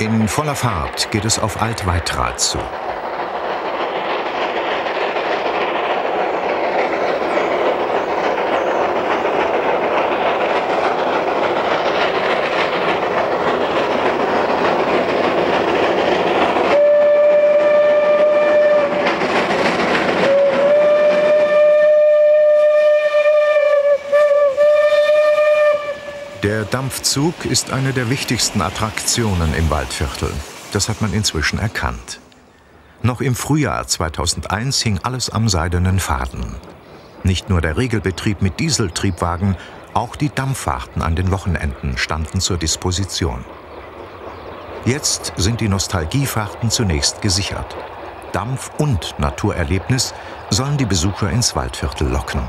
In voller Fahrt geht es auf Altweitrat zu. Der Dampfzug ist eine der wichtigsten Attraktionen im Waldviertel. Das hat man inzwischen erkannt. Noch im Frühjahr 2001 hing alles am seidenen Faden. Nicht nur der Regelbetrieb mit Dieseltriebwagen, auch die Dampffahrten an den Wochenenden standen zur Disposition. Jetzt sind die Nostalgiefahrten zunächst gesichert. Dampf und Naturerlebnis sollen die Besucher ins Waldviertel locken.